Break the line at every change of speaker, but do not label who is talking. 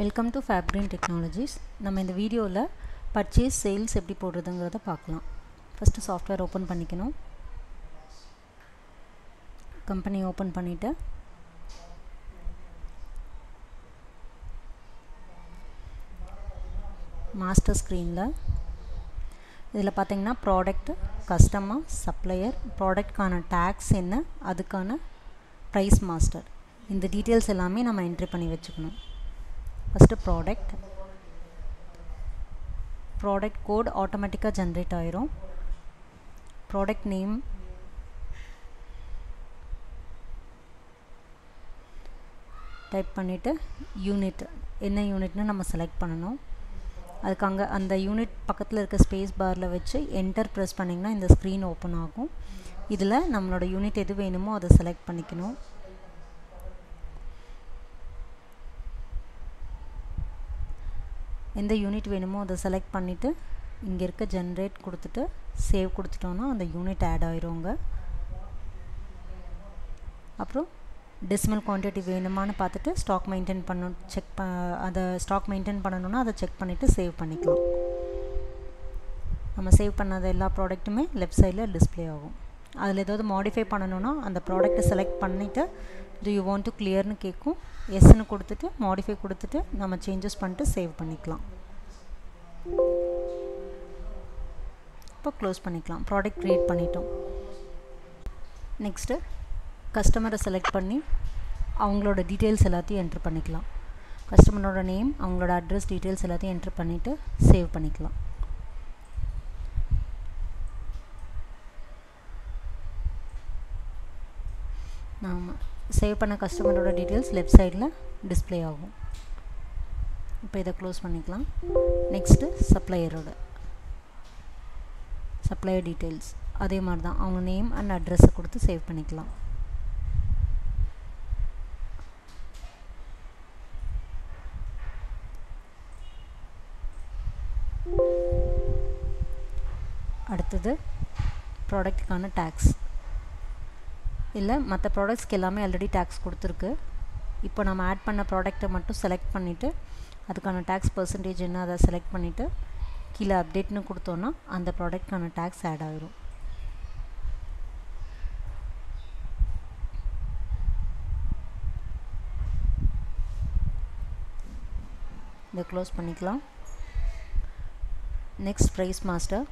Welcome to ஃபேப்ரின் technologies நம்ம இந்த வீடியோவில் பர்ச்சேஸ் சேல்ஸ் எப்படி போடுறதுங்கிறத பார்க்கலாம். ஃபஸ்ட்டு சாஃப்ட்வேர் ஓப்பன் பண்ணிக்கணும். கம்பெனி ஓப்பன் பண்ணிவிட்டு மாஸ்டர் ஸ்க்ரீனில் இதில் பார்த்தீங்கன்னா ப்ராடக்ட் கஸ்டமர் சப்ளையர் ப்ராடக்ட்கான டேக்ஸ் என்ன அதுக்கான ப்ரைஸ் மாஸ்டர் இந்த டீட்டெயில்ஸ் எல்லாமே நம்ம என்ட்ரி பண்ணி வச்சுக்கணும். ஃபஸ்ட்டு ப்ராடக்ட் ப்ராடக்ட் கோட் ஆட்டோமேட்டிக்காக ஜென்ரேட் ஆயிரும். ப்ராடக்ட் நேம் டைப் பண்ணிவிட்டு யூனிட் என்ன யூனிட்னு நம்ம செலக்ட் பண்ணணும். அதுக்கு அங்கே அந்த யூனிட் பக்கத்தில் இருக்க ஸ்பேஸ் பாரில் வச்சு என்டர் ப்ரெஸ் பண்ணிங்கன்னா இந்த ஸ்க்ரீன் ஓப்பன் ஆகும். இதில் நம்மளோட யூனிட் எது வேணுமோ அதை செலக்ட் பண்ணிக்கணும். எந்த யூனிட் வேணுமோ அதை செலக்ட் பண்ணிவிட்டு இங்கே இருக்க ஜென்ரேட் கொடுத்துட்டு சேவ் கொடுத்துட்டோன்னா அந்த யூனிட் ஆட் ஆயிருங்க. அப்புறம் டெசிமல் குவான்டிட்டி வேணுமான்னு பார்த்துட்டு ஸ்டாக் மெயின்டைன் பண்ணணும் செக் ப அதை ஸ்டாக் மெயின்டைன் பண்ணணுன்னா அதை செக் பண்ணிவிட்டு சேவ் பண்ணிக்கலாம். நம்ம சேவ் பண்ணாத எல்லா ப்ராடக்ட்டுமே லெஃப்ட் சைடில் டிஸ்பிளே ஆகும். அதில் ஏதாவது மாடிஃபை பண்ணணுன்னா அந்த ப்ராடக்ட்டை செலக்ட் பண்ணிவிட்டு டூ யூ வாண்ட் டு கிளியர்னு கேட்கும் எஸ்ன்னு கொடுத்துட்டு மாடிஃபை கொடுத்துட்டு நம்ம சேஞ்சஸ் பண்ணிட்டு சேவ் பண்ணிக்கலாம். இப்போ க்ளோஸ் பண்ணிக்கலாம். ப்ராடக்ட் க்ரியேட் பண்ணிட்டோம். நெக்ஸ்ட்டு கஸ்டமரை செலக்ட் பண்ணி அவங்களோட டீட்டெயில்ஸ் எல்லாத்தையும் என்ட்ரு பண்ணிக்கலாம். கஸ்டமரோட நேம் அவங்களோட அட்ரஸ் டீட்டெயில்ஸ் எல்லாத்தையும் என்ட்ரு பண்ணிவிட்டு சேவ் பண்ணிக்கலாம். நாம் சேவ் பண்ண கஸ்டமரோட டீட்டெயில்ஸ் லெஃப்ட் சைடில் டிஸ்பிளே ஆகும். இப்போ இதை க்ளோஸ் பண்ணிக்கலாம். நெக்ஸ்ட்டு சப்ளையரோட சப்ளையர் டீட்டெயில்ஸ் அதே மாதிரி தான் அவங்க நேம் அண்ட் அட்ரஸை கொடுத்து சேவ் பண்ணிக்கலாம். அடுத்தது ப்ராடக்ட்டுக்கான டேக்ஸ் இல்லை மற்ற ப்ராடக்ட்ஸ்க்கு எல்லாமே ஆல்ரெடி டேக்ஸ் கொடுத்துருக்கு. இப்போ நம்ம ஆட் பண்ண ப்ராடக்ட்டை மட்டும் செலக்ட் பண்ணிவிட்டு அதுக்கான டேக்ஸ் பர்சன்டேஜ் என்ன அதை செலக்ட் பண்ணிவிட்டு கீழே அப்டேட்னு கொடுத்தோன்னா அந்த ப்ராடக்ட்கான டேக்ஸ் ஆட் ஆகிரும் இதை க்ளோஸ் பண்ணிக்கலாம். Next price master